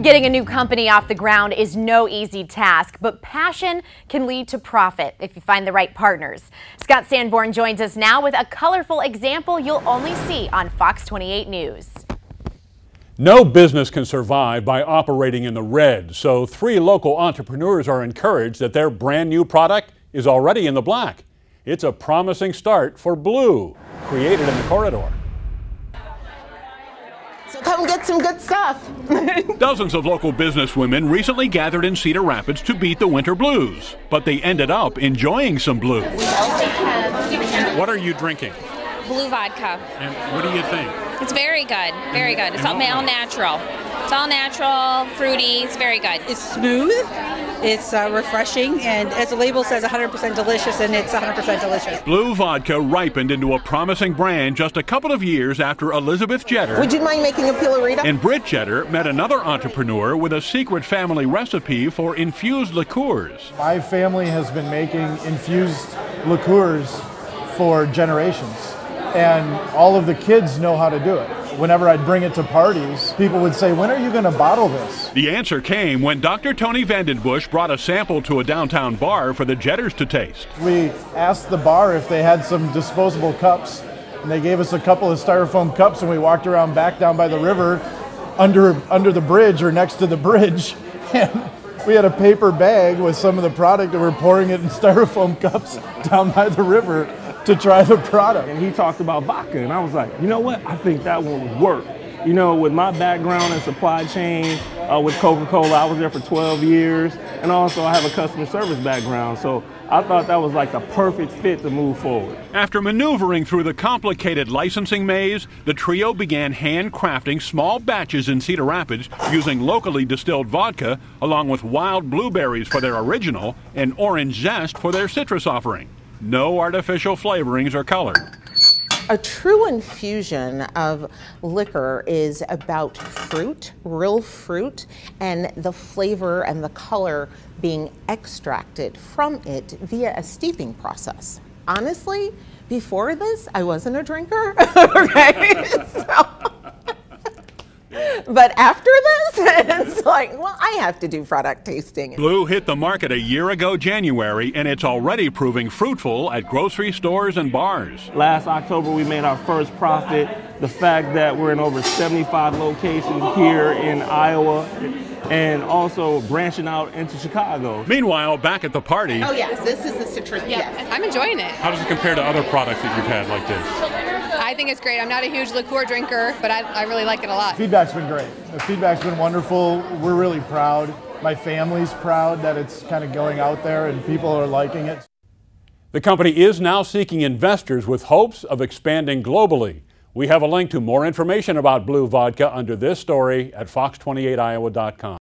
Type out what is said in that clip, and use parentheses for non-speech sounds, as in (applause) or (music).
Getting a new company off the ground is no easy task, but passion can lead to profit if you find the right partners. Scott Sanborn joins us now with a colorful example you'll only see on Fox 28 News. No business can survive by operating in the red, so three local entrepreneurs are encouraged that their brand new product is already in the black. It's a promising start for Bleu, created in the corridor. So come get some good stuff. (laughs) Dozens of local businesswomen recently gathered in Cedar Rapids to beat the winter blues, but they ended up enjoying some blues. What are you drinking? Bleu vodka. And what do you think? It's very good. Very good. It's all, all natural. It's all natural, fruity. It's very good. It's smooth. It's uh, refreshing, and as the label says, 100% delicious, and it's 100% delicious. Bleu vodka ripened into a promising brand just a couple of years after Elizabeth Jetter. Would you mind making a Pillarita? And Britt Jetter met another entrepreneur with a secret family recipe for infused liqueurs. My family has been making infused liqueurs for generations and all of the kids know how to do it. Whenever I'd bring it to parties, people would say, When are you going to bottle this? The answer came when Dr. Tony Vandenbush brought a sample to a downtown bar for the Jetters to taste. We asked the bar if they had some disposable cups, and they gave us a couple of styrofoam cups, and we walked around back down by the river under, under the bridge or next to the bridge. (laughs) And we had a paper bag with some of the product, and we we're pouring it in (laughs) styrofoam cups down by the river to try the product. And he talked about vodka, and I was like, you know what? I think that one would work. You know, with my background in supply chain uh, with Coca-Cola, I was there for 12 years, and also I have a customer service background, so I thought that was like the perfect fit to move forward. After maneuvering through the complicated licensing maze, the trio began handcrafting small batches in Cedar Rapids using locally distilled vodka, along with wild blueberries for their original and orange zest for their citrus offering. No artificial flavorings or color. A true infusion of liquor is about fruit, real fruit, and the flavor and the color being extracted from it via a steeping process. Honestly, before this, I wasn't a drinker. (laughs) okay, (laughs) so but after this, (laughs) it's like, well, I have to do product tasting. Bleu hit the market a year ago January, and it's already proving fruitful at grocery stores and bars. Last October, we made our first profit. The fact that we're in over 75 locations here in Iowa and also branching out into Chicago. Meanwhile, back at the party. Oh, yes, this is the citrus. Yeah, yes. I'm enjoying it. How does it compare to other products that you've had like this? I think it's great. I'm not a huge liqueur drinker, but I, I really like it a lot. Feedback's been great. The feedback's been wonderful. We're really proud. My family's proud that it's kind of going out there and people are liking it. The company is now seeking investors with hopes of expanding globally. We have a link to more information about Bleu Vodka under this story at fox28iowa.com.